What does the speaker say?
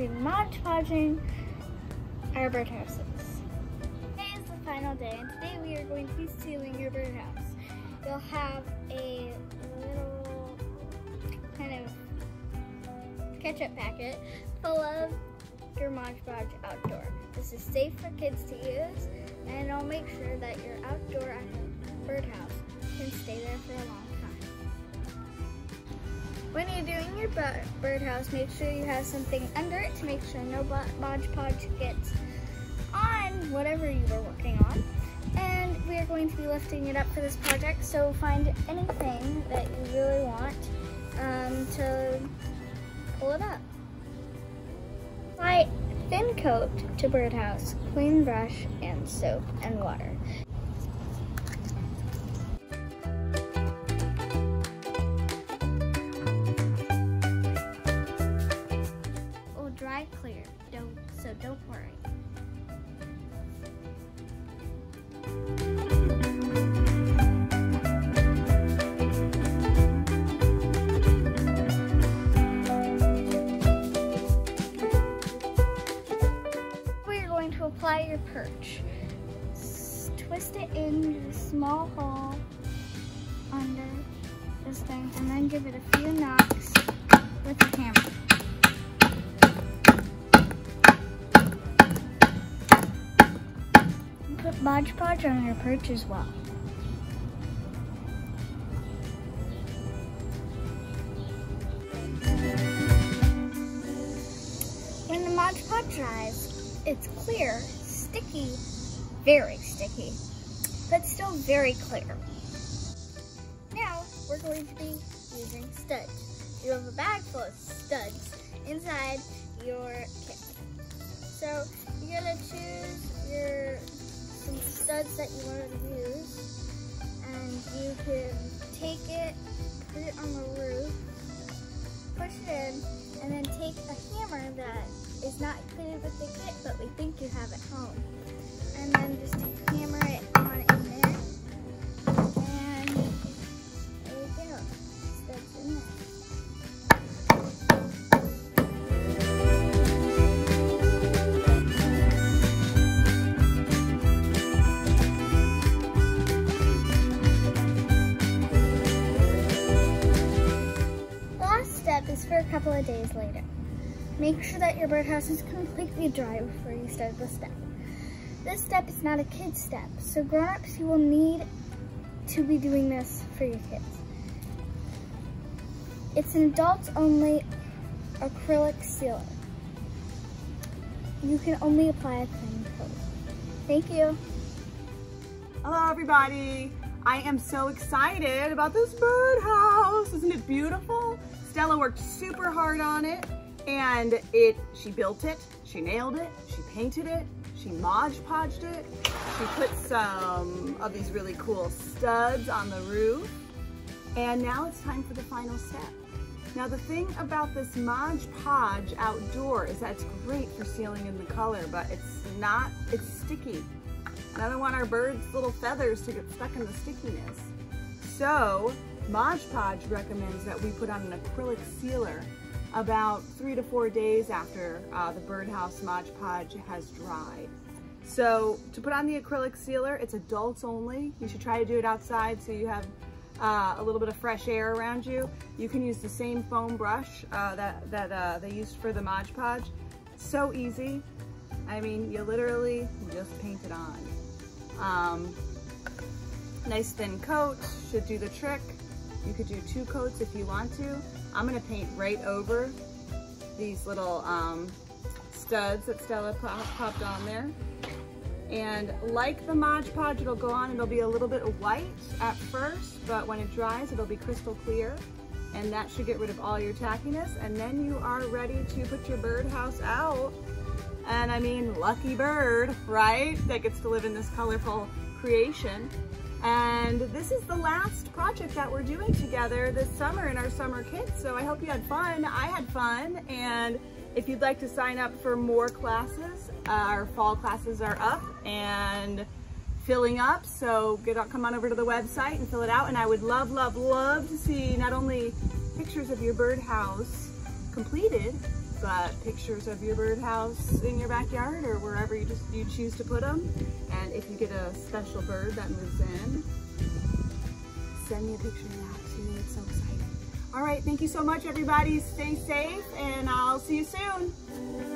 between Mod Podging our birdhouses. Today is the final day, and today we are going to be sealing your birdhouse. You'll have a little kind of ketchup packet full of your Mod Podge outdoor. This is safe for kids to use, and it'll make sure that your outdoor birdhouse can stay there for a long time. When you're doing your birdhouse, make sure you have something under it to make sure no Mod Podge gets on whatever you were working on. And we are going to be lifting it up for this project, so find anything that you really want um, to pull it up. Apply thin coat to birdhouse, clean brush, and soap and water. Don't worry. We're going to apply your perch. Twist it in a small hole under this thing and then give it a few knocks with a hammer. Put Mod Podge on your perch as well. When the Mod Podge dries, it's clear, sticky, very sticky, but still very clear. Now, we're going to be using studs. You have a bag full of studs inside your kit. So, you're gonna choose your some studs that you want to use, and you can take it, put it on the roof, push it in, and then take a hammer that is not included with the kit, but we think you have at home, and then just hammer it on in couple of days later. Make sure that your birdhouse is completely dry before you start the step. This step is not a kid step, so grown-ups, you will need to be doing this for your kids. It's an adults-only acrylic sealer. You can only apply a thin coat. Thank you. Hello everybody. I am so excited about this birdhouse. Isn't it beautiful? Stella worked super hard on it and it, she built it, she nailed it, she painted it, she Mod Podged it, she put some of these really cool studs on the roof, and now it's time for the final step. Now the thing about this Mod Podge outdoor is that it's great for sealing in the color, but it's not, it's sticky. And I don't want our birds' little feathers to get stuck in the stickiness. So Mod Podge recommends that we put on an acrylic sealer about three to four days after uh, the birdhouse Mod Podge has dried. So to put on the acrylic sealer, it's adults only. You should try to do it outside so you have uh, a little bit of fresh air around you. You can use the same foam brush uh, that, that uh, they used for the Mod Podge. So easy. I mean, you literally just paint it on. Um, nice thin coat should do the trick. You could do two coats if you want to. I'm gonna paint right over these little um, studs that Stella pop popped on there. And like the Mod Podge, it'll go on, it'll be a little bit white at first, but when it dries, it'll be crystal clear. And that should get rid of all your tackiness. And then you are ready to put your birdhouse out. And I mean, lucky bird, right? That gets to live in this colorful creation. And this is the last project that we're doing together this summer in our summer kit. So I hope you had fun. I had fun. And if you'd like to sign up for more classes, uh, our fall classes are up and filling up. So get on, come on over to the website and fill it out. And I would love, love, love to see not only pictures of your birdhouse completed, but pictures of your birdhouse in your backyard or wherever you just you choose to put them. And if you get a special bird that moves in, send me a picture of that too. It's so exciting. All right, thank you so much, everybody. Stay safe, and I'll see you soon.